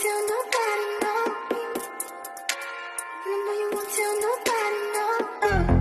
tell nobody, no. No, you won't tell nobody, no. Uh.